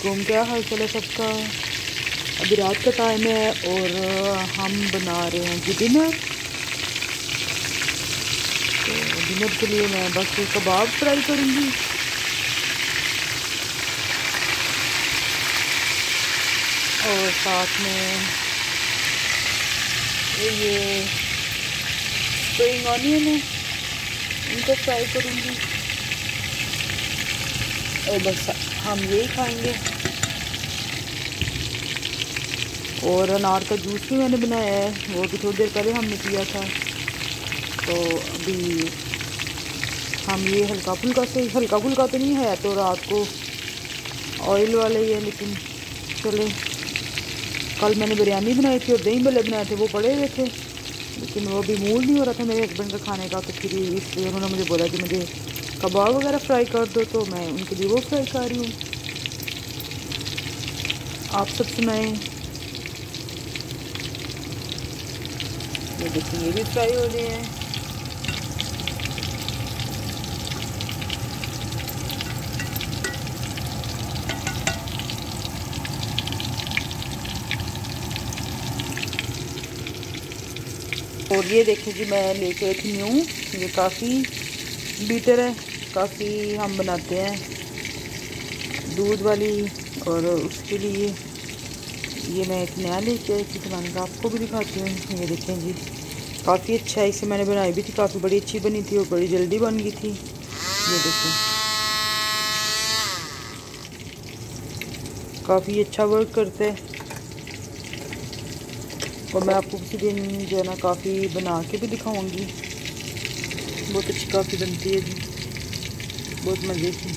वालेकुम, क्या हाल चाल है सबका? अभी रात का टाइम है और हम बना रहे हैं जी डिनर। तो डिनर के लिए मैं बस कबाब फ्राई करूँगी। और साथ में ये स्प्रिंग ऑनियन है, इनको फ्राई करूँगी। और बस हम यही खाएँगे। और अनार का जूस भी मैंने बनाया है, वो भी थोड़ी देर पहले हमने पिया था। तो अभी हम ये हल्का फुल्का से, हल्का फुल्का तो नहीं है तो रात को ऑयल वाले ही है, लेकिन चले। कल मैंने बिरयानी बनाई थी और दही बल्ले बनाए थे, वो पड़े हुए थे। लेकिन वो अभी मूड नहीं हो रहा था मेरे हस्बैंड का खाने का तो फिर इसलिए उन्होंने मुझे बोला कि मुझे कबाब वगैरह फ्राई कर दो तो मैं उनके लिए वो फ्राई कर रही हूँ। आप सब सुनाएँ। ये देखिए, ये भी फ्राई हो रहे हैं। और ये देखिए जी, मैं लेके आई थी न्यू ये काफ़ी बीटर है, काफ़ी हम बनाते हैं। दूध वाली और उसके लिए ये मैं एक नया लेके आई थी कहा आपको भी दिखाती हूँ, ये देखें जी। काफ़ी अच्छा है इसे मैंने बनाई भी थी, काफ़ी बड़ी अच्छी बनी थी और बड़ी जल्दी बन गई थी। ये देखें। काफ़ी अच्छा वर्क करता है। और मैं आपको किसी दिन जो है ना काफ़ी बना के भी दिखाऊँगी। बहुत अच्छी काफ़ी बनती है जी। बहुत मज़े की।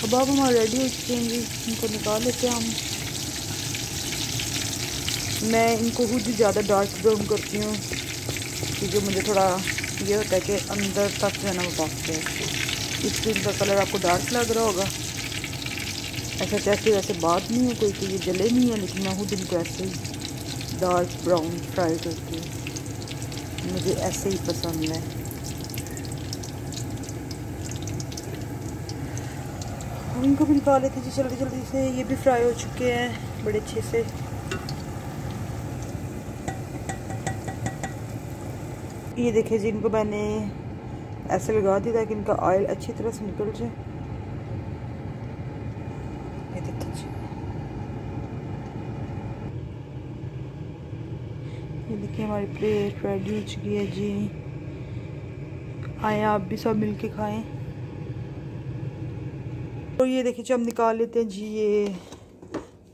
कबाब हमारे रेडी हो चुके हैं जी, इनको निकाल लेते हैं हम। मैं इनको खुद ही ज़्यादा डार्क ब्राउन करती हूँ क्योंकि मुझे थोड़ा ये होता है कि अंदर तक जो है ना वो पकते हैं इसलिए इनका कलर आपको डार्क लग रहा होगा। ऐसा कैसे वैसे बात नहीं है कोई कि ये जले नहीं है, लेकिन मैं खुद इनको ऐसे ही डार्क ब्राउन फ्राई करती हूँ। मुझे ऐसे ही पसंद है। हम इनको भी निकाल लेते जी जल्दी जल्दी से, ये भी फ्राई हो चुके हैं, बड़े अच्छे से। ये देखिए जी, इनको मैंने ऐसे लगा दिया ताकि इनका ऑयल अच्छी तरह से निकल जाए। ये देखिए जी। ये देखिए हमारी प्लेट रेडी हो चुकी है जी। आए आप भी सब मिलके खाएँ। और ये देखिए जी, हम निकाल लेते हैं जी, ये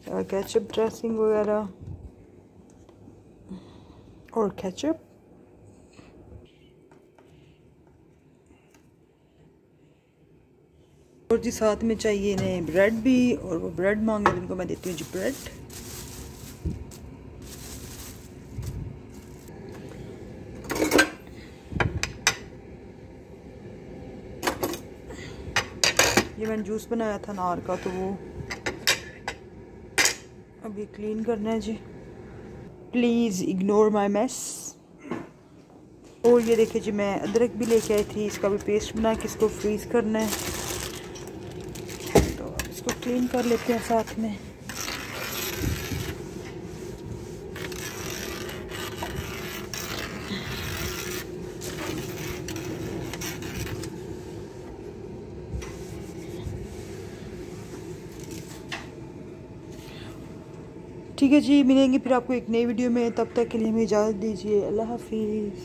केचप ड्रेसिंग वगैरह। और केचप और जी, साथ में चाहिए इन्हें ब्रेड भी, और वो ब्रेड मांगे तो इनको मैं देती हूँ जी ब्रेड ये मैंने जूस बनाया था नार का तो वो अभी क्लीन करना है जी। प्लीज़ इग्नोर माई मैस और ये देखिए जी, मैं अदरक भी लेके आई थी, इसका भी पेस्ट बना के इसको फ्रीज़ करना है। तो इसको क्लीन कर लेते हैं साथ में। ठीक है जी, मिलेंगे फिर आपको एक नई वीडियो में। तब तक के लिए हमें इजाज़त दीजिए। अल्लाह हाफिज़।